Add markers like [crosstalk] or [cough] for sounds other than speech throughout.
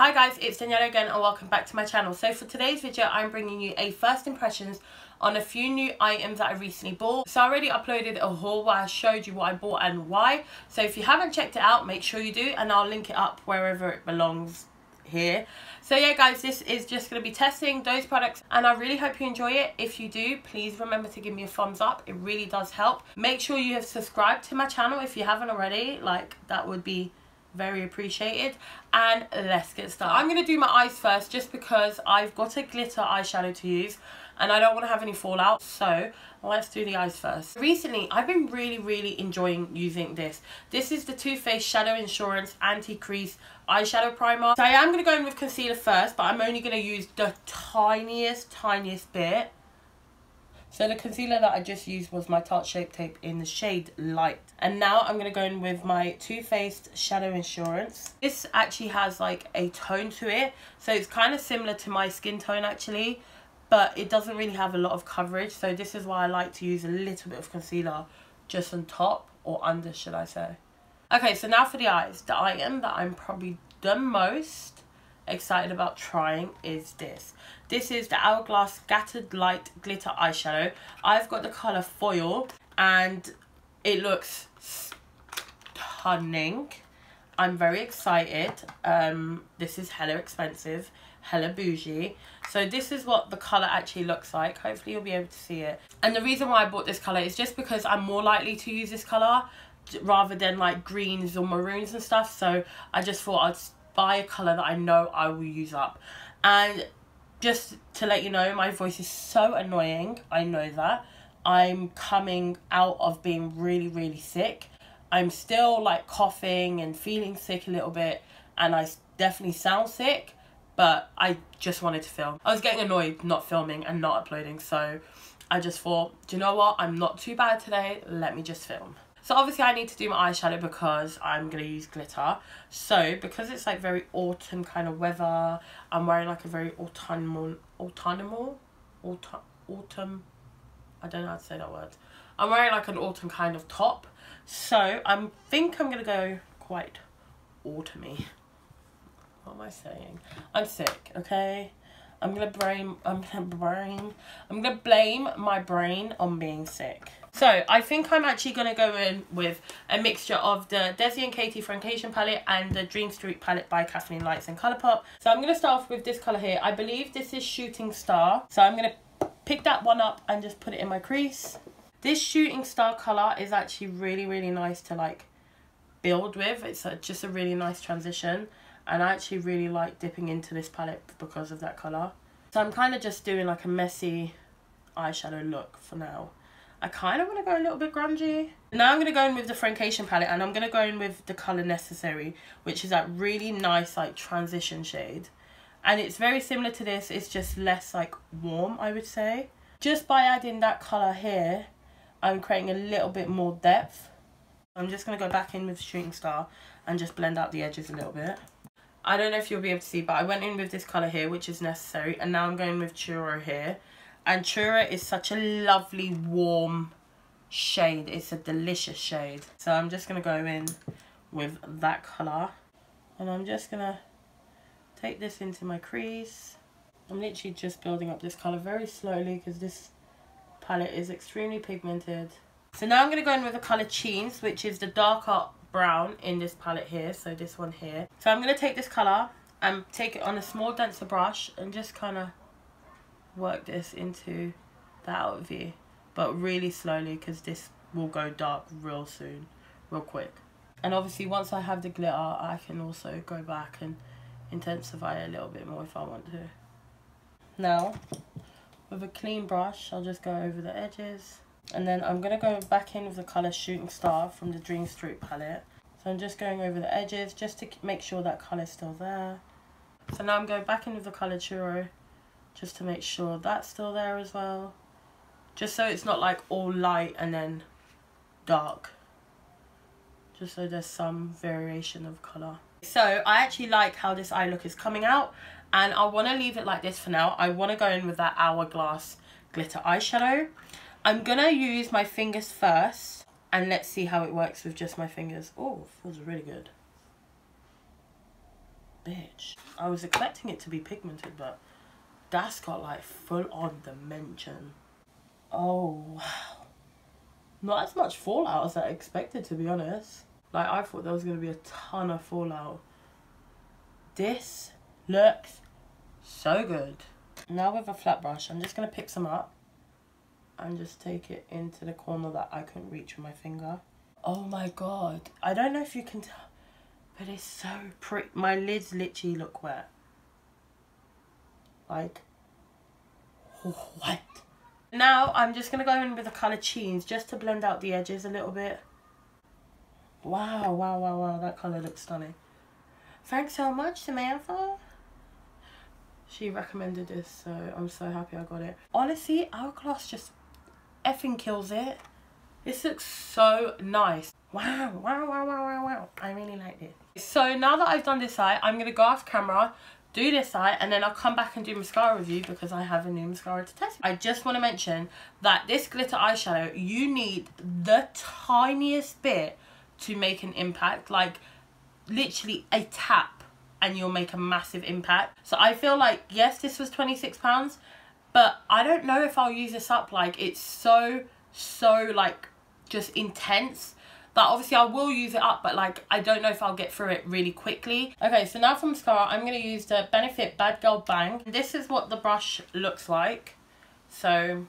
Hi guys, it's Daniella again and welcome back to my channel. So for today's video, I'm bringing you a first impressions on a few new items that I recently bought. So I already uploaded a haul where I showed you what I bought and why. So if you haven't checked it out, make sure you do and I'll link it up wherever it belongs here. So yeah guys, this is just going to be testing those products and I really hope you enjoy it. If you do, please remember to give me a thumbs up. It really does help. Make sure you have subscribed to my channel if you haven't already. Like that would be very appreciated. And let's get started. I'm going to do my eyes first just because i've got a glitter eyeshadow to use and i don't want to have any fallout so let's do the eyes first. Recently i've been really really enjoying using this. This is the Too Faced shadow insurance anti-crease eyeshadow primer. So i am going to go in with concealer first but i'm only going to use the tiniest tiniest bit so the concealer that I just used was my Tarte Shape Tape in the shade Light. And now I'm going to go in with my Too Faced Shadow Insurance. This actually has like a tone to it. So it's kind of similar to my skin tone actually. But it doesn't really have a lot of coverage. So this is why I like to use a little bit of concealer just on top or under should I say. Okay, so now for the eyes. The item that I'm probably the most excited about trying is this. This is the Hourglass Scattered Light Glitter Eyeshadow. I've got the colour Foil and it looks stunning. I'm very excited. Um, this is hella expensive, hella bougie. So this is what the colour actually looks like. Hopefully you'll be able to see it. And the reason why I bought this colour is just because I'm more likely to use this colour rather than like greens or maroons and stuff. So I just thought I'd buy a colour that I know I will use up. And just to let you know, my voice is so annoying. I know that. I'm coming out of being really, really sick. I'm still like coughing and feeling sick a little bit. And I definitely sound sick. But I just wanted to film. I was getting annoyed not filming and not uploading. So I just thought, do you know what? I'm not too bad today. Let me just film. So obviously I need to do my eyeshadow because I'm going to use glitter. So because it's like very autumn kind of weather, I'm wearing like a very autumnal, autumnal, autumn, autumn, I don't know how to say that word. I'm wearing like an autumn kind of top. So I think I'm going to go quite autumny. What am I saying? I'm sick, okay? I'm gonna blame I'm gonna brain I'm gonna blame my brain on being sick. So I think I'm actually going to go in with a mixture of the Desi and Katy Friendcation palette and the Dream Street palette by Kathleen Lights and Colourpop. So I'm going to start off with this colour here. I believe this is Shooting Star. So I'm going to pick that one up and just put it in my crease. This Shooting Star colour is actually really, really nice to like build with. It's a, just a really nice transition. And I actually really like dipping into this palette because of that colour. So I'm kind of just doing like a messy eyeshadow look for now. I kind of want to go a little bit grungy. Now I'm going to go in with the Friendcation palette and I'm going to go in with the colour Necessary, which is that really nice like transition shade. And it's very similar to this, it's just less like warm, I would say. Just by adding that colour here, I'm creating a little bit more depth. I'm just going to go back in with Shooting Star and just blend out the edges a little bit. I don't know if you'll be able to see, but I went in with this colour here, which is necessary. And now I'm going with Churro here. And Churro is such a lovely, warm shade. It's a delicious shade. So I'm just going to go in with that colour. And I'm just going to take this into my crease. I'm literally just building up this colour very slowly because this palette is extremely pigmented. So now I'm going to go in with the colour Cheens, which is the darker brown in this palette here. So this one here. So I'm going to take this colour and take it on a small denser brush and just kind of work this into the outer V but really slowly because this will go dark real soon real quick. And obviously once I have the glitter I can also go back and intensify a little bit more if I want to. Now with a clean brush I'll just go over the edges and then I'm going to go back in with the colour Shooting Star from the Dream Street palette. So I'm just going over the edges just to make sure that colour's still there. So now I'm going back in with the colour Churro just to make sure that's still there as well. Just so it's not like all light and then dark. Just so there's some variation of colour. So I actually like how this eye look is coming out and I want to leave it like this for now. I want to go in with that hourglass glitter eyeshadow. I'm gonna use my fingers first and let's see how it works with just my fingers. Oh feels really good. Bitch. I was expecting it to be pigmented, but that's got like full on dimension. Oh, wow. Not as much fallout as I expected, to be honest. Like, I thought there was going to be a ton of fallout. This looks so good. Now with a flat brush, I'm just going to pick some up and just take it into the corner that I couldn't reach with my finger. Oh my god. I don't know if you can tell, but it's so pretty. My lids literally look wet. Like, what? Now I'm just going to go in with the colour Cheese just to blend out the edges a little bit. Wow, wow, wow, wow. That colour looks stunning. Thanks so much, Samantha. She recommended this, so I'm so happy I got it. Honestly, our Hourglass just effing kills it. This looks so nice. Wow, wow, wow, wow, wow, wow. I really like it. So now that I've done this eye, I'm going to go off camera, do this eye, and then I'll come back and do mascara review because I have a new mascara to test. I just want to mention that this glitter eyeshadow, you need the tiniest bit to make an impact. Like, literally a tap and you'll make a massive impact. So I feel like, yes, this was £26, but I don't know if I'll use this up. Like, it's so, so, like, just intense that obviously I will use it up, but, like, I don't know if I'll get through it really quickly. Okay, so now for mascara, I'm going to use the Benefit Bad Girl Bang. This is what the brush looks like. So,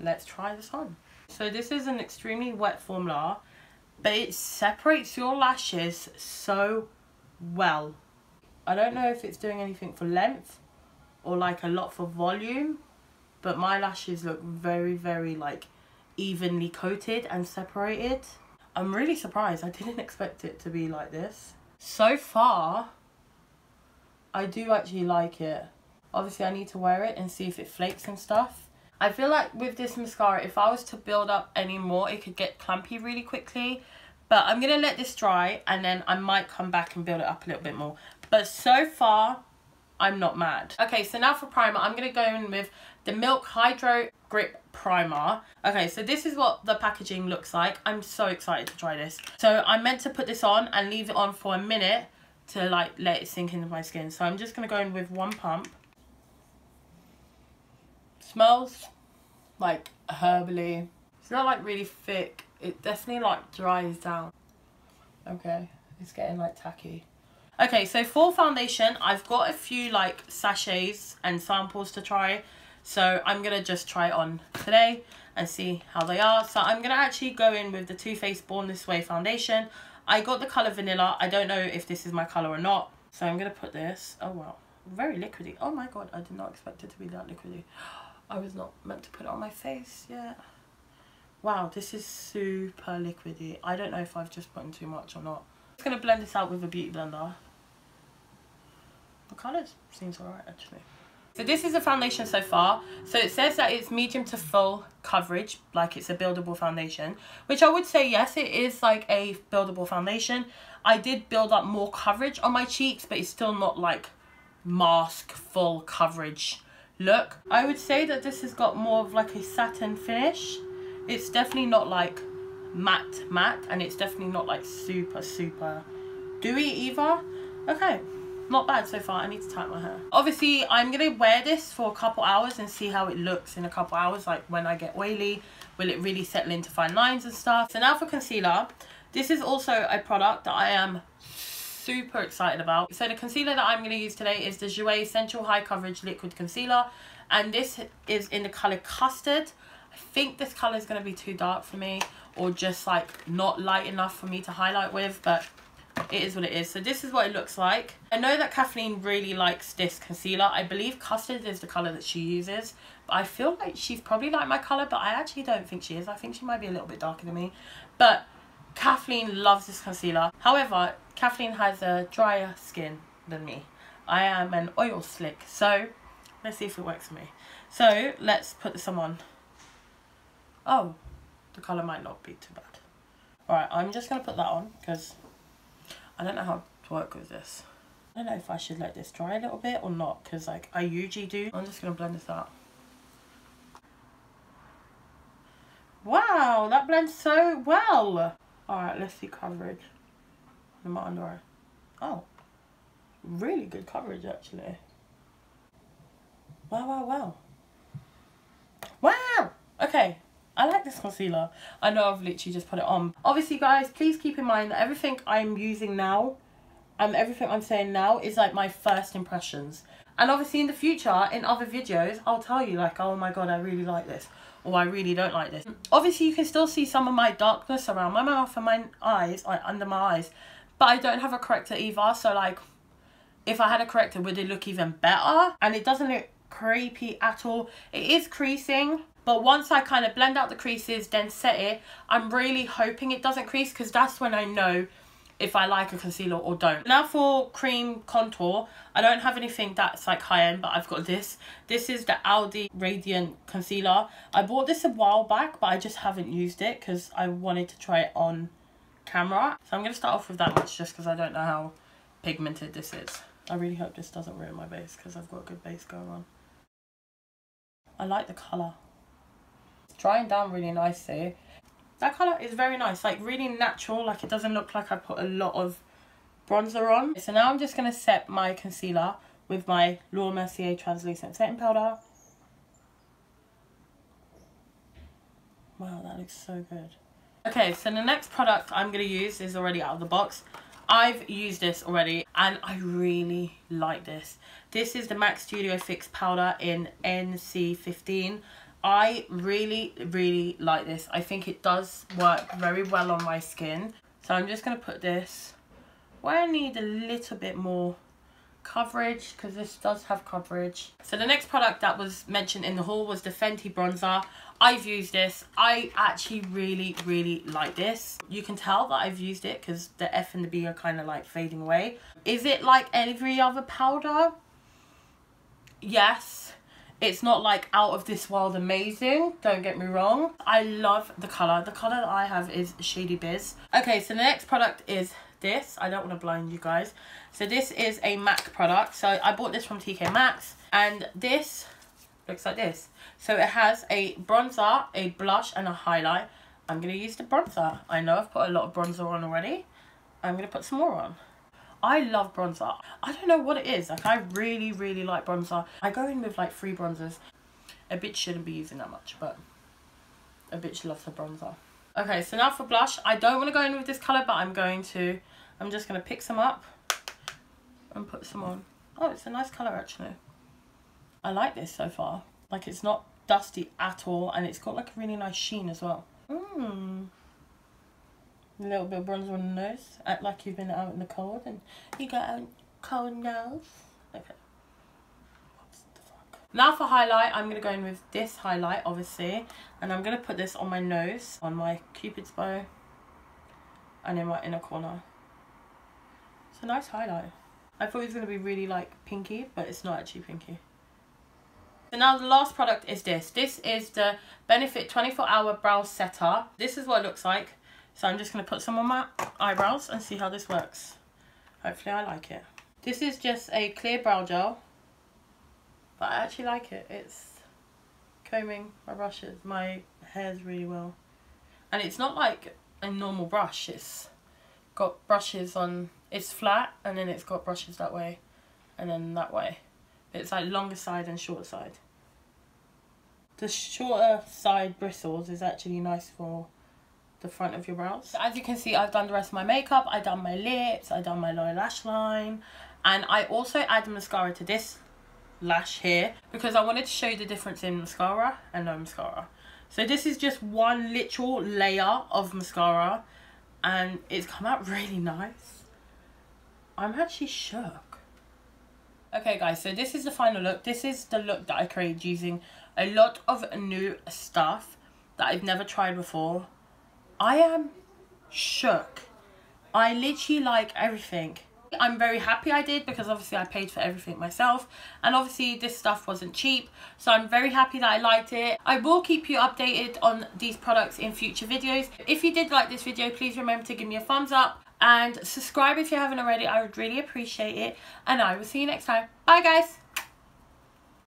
let's try this on. So this is an extremely wet formula, but it separates your lashes so well. I don't know if it's doing anything for length or like a lot for volume, but my lashes look very, very like evenly coated and separated. I'm really surprised. I didn't expect it to be like this. So far, I do actually like it. Obviously, I need to wear it and see if it flakes and stuff. I feel like with this mascara, if I was to build up any more, it could get clumpy really quickly. But I'm going to let this dry and then I might come back and build it up a little bit more. But so far, I'm not mad. Okay, so now for primer, I'm going to go in with the Milk Hydro Grip Primer. Okay, so this is what the packaging looks like. I'm so excited to try this. So I'm meant to put this on and leave it on for a minute to like let it sink into my skin. So I'm just going to go in with one pump. Smells like herbally. It's not like really thick. It definitely like dries down. Okay, it's getting like tacky. Okay, so for foundation, I've got a few like sachets and samples to try. So I'm going to just try on today and see how they are. So I'm going to actually go in with the Too Faced Born This Way foundation. I got the colour Vanilla. I don't know if this is my colour or not. So I'm going to put this. Oh, wow. Very liquidy. Oh, my God. I did not expect it to be that liquidy. [gasps] I was not meant to put it on my face yet. Wow, this is super liquidy. I don't know if I've just put in too much or not. I'm just going to blend this out with a beauty blender. The colours seems alright actually. So this is the foundation so far. So it says that it's medium to full coverage, like it's a buildable foundation. Which I would say, yes, it is like a buildable foundation. I did build up more coverage on my cheeks, but it's still not like mask full coverage look. I would say that this has got more of like a satin finish. It's definitely not like matte matte and it's definitely not like super super dewy either. Okay, not bad so far. I need to tighten my hair. Obviously, I'm going to wear this for a couple hours and see how it looks in a couple hours. Like when I get oily, will it really settle into fine lines and stuff? So now for concealer. This is also a product that I am super excited about. So the concealer that I'm going to use today is the Jouer Essential High Coverage Liquid Concealer. And this is in the colour Custard. I think this colour is going to be too dark for me or just like not light enough for me to highlight with. But it is what it is. So this is what it looks like. I know that Kathleen really likes this concealer. I believe Custard is the colour that she uses. But I feel like she's probably like my colour, but I actually don't think she is. I think she might be a little bit darker than me. But Kathleen loves this concealer. However, Kathleen has a drier skin than me. I am an oil slick. So let's see if it works for me. So let's put this on. Oh, the colour might not be too bad. Alright, I'm just going to put that on because I don't know how to work with this. I don't know if I should let this dry a little bit or not because like I usually do. I'm just going to blend this out. Wow, that blends so well. Alright, let's see coverage. In my under eye. Oh, really good coverage actually. Wow, wow, wow. Wow! Okay, I like this concealer. I know I've literally just put it on. Obviously, guys, please keep in mind that everything I'm using now and everything I'm saying now is like my first impressions. And obviously in the future, in other videos, I'll tell you like, oh my god, I really like this. Or I really don't like this. Obviously, you can still see some of my darkness around my mouth and my eyes, like under my eyes. But I don't have a corrector either, so like, if I had a corrector, would it look even better? And it doesn't look creepy at all. It is creasing, but once I kind of blend out the creases, then set it, I'm really hoping it doesn't crease because that's when I know if I like a concealer or don't. Now for cream contour, I don't have anything that's like high end, but I've got this. This is the Aldi Radiant Concealer. I bought this a while back, but I just haven't used it because I wanted to try it on camera. So I'm going to start off with that much just because I don't know how pigmented this is. I really hope this doesn't ruin my base because I've got a good base going on. I like the colour. Drying down really nicely. That colour is very nice, like really natural, like it doesn't look like I put a lot of bronzer on. So now I'm just going to set my concealer with my Laura Mercier Translucent Setting Powder. Wow, that looks so good. Okay, so the next product I'm going to use is already out of the box. I've used this already and I really like this. This is the MAC Studio Fix Powder in NC15. I really, really like this. I think it does work very well on my skin. So I'm just going to put this where I need a little bit more coverage because this does have coverage. So the next product that was mentioned in the haul was the Fenty bronzer. I've used this. I actually really, really like this. You can tell that I've used it because the F and the B are kind of like fading away. Is it like every other powder? Yes. It's not like out of this world amazing, don't get me wrong. I love the colour. The colour that I have is Shady Biz. Okay, so the next product is this. I don't want to blind you guys. So this is a MAC product. So I bought this from TK Maxx. And this looks like this. So it has a bronzer, a blush and a highlight. I'm going to use the bronzer. I know I've put a lot of bronzer on already. I'm going to put some more on. I love bronzer. I don't know what it is. Like, I really, really like bronzer. I go in with, like, three bronzers. A bitch shouldn't be using that much, but a bitch loves her bronzer. Okay, so now for blush. I don't want to go in with this colour, but I'm going to. I'm just going to pick some up and put some on. Oh, it's a nice colour, actually. I like this so far. Like, it's not dusty at all, and it's got, like, a really nice sheen as well. Mmm. A little bit of bronzer on the nose. Act like you've been out in the cold and you got a cold nose. Okay. Now for highlight, I'm going to go in with this highlight, obviously. And I'm going to put this on my nose, on my cupid's bow, and in my inner corner. It's a nice highlight. I thought it was going to be really, like, pinky, but it's not actually pinky. So now the last product is this. This is the Benefit 24 Hour Brow Setter. This is what it looks like. So I'm just going to put some on my eyebrows and see how this works. Hopefully I like it. This is just a clear brow gel. But I actually like it. It's combing my brushes, my hairs really well. And it's not like a normal brush. It's got brushes on, it's flat and then it's got brushes that way and then that way. It's like longer side and shorter side. The shorter side bristles is actually nice for the front of your brows. So as you can see, I've done the rest of my makeup. I've done my lips. I've done my lower lash line. And I also add mascara to this lash here because I wanted to show you the difference in mascara and no mascara. So this is just one literal layer of mascara and it's come out [laughs] really nice. I'm actually shook. Okay guys, so this is the final look. This is the look that I created using a lot of new stuff that I've never tried before I am shook. I literally like everything. I'm very happy I did because obviously I paid for everything myself and obviously this stuff wasn't cheap so I'm very happy that I liked it. I will keep you updated on these products in future videos. If you did like this video please remember to give me a thumbs up and subscribe if you haven't already I would really appreciate it and I will see you next time. Bye guys!